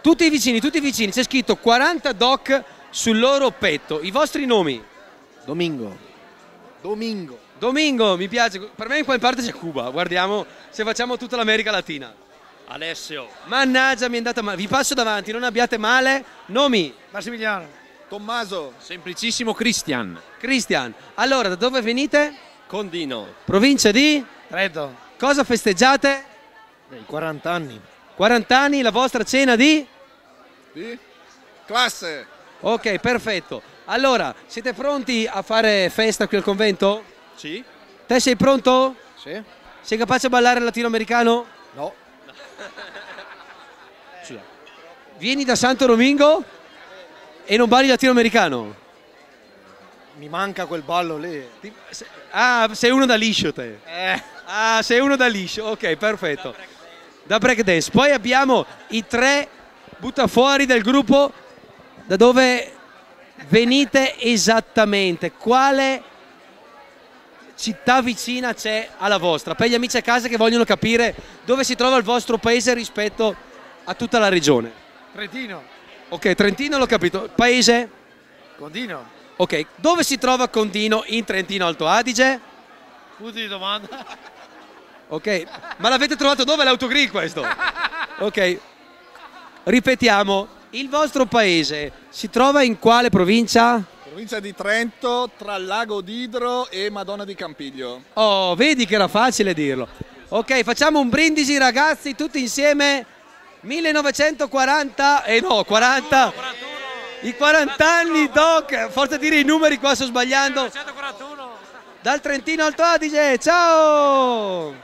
Tutti vicini, tutti vicini. C'è scritto 40 doc sul loro petto. I vostri nomi? Domingo. Domingo. Domingo, mi piace. Per me in quella parte c'è Cuba. Guardiamo se facciamo tutta l'America Latina. Alessio. Mannaggia, mi è andata male. Vi passo davanti, non abbiate male. Nomi? Massimiliano. Tommaso. Semplicissimo Christian. Cristian. Allora, da dove venite? Condino. Provincia di? Trento. Cosa festeggiate? I 40 anni. 40 anni, la vostra cena di? Di? Classe. Ok, perfetto. Allora, siete pronti a fare festa qui al convento? Sì? Te sei pronto? Sì? Sei capace a ballare latinoamericano? No. Vieni da Santo Domingo e non balli latinoamericano? Mi manca quel ballo lì. Ah, sei uno da liscio te. Eh. Ah, sei uno da liscio. Ok, perfetto. Da breakdance. Poi abbiamo i tre buttafuori del gruppo. Da dove venite esattamente? Quale città vicina c'è alla vostra? Per gli amici a casa che vogliono capire dove si trova il vostro paese rispetto a tutta la regione. Trentino. Ok, Trentino l'ho capito. Paese? Condino. Ok, dove si trova Condino in Trentino Alto Adige? Punto di domanda. Ok, ma l'avete trovato dove l'autogrill questo? Ok, ripetiamo, il vostro paese si trova in quale provincia? Provincia di Trento, tra Lago d'Idro e Madonna di Campiglio. Oh, vedi che era facile dirlo. Ok, facciamo un brindisi ragazzi tutti insieme. 1940, eh no, 40. I 40 anni, Doc. Forza a dire i numeri qua sto sbagliando. 141. Dal Trentino Alto Adige, ciao!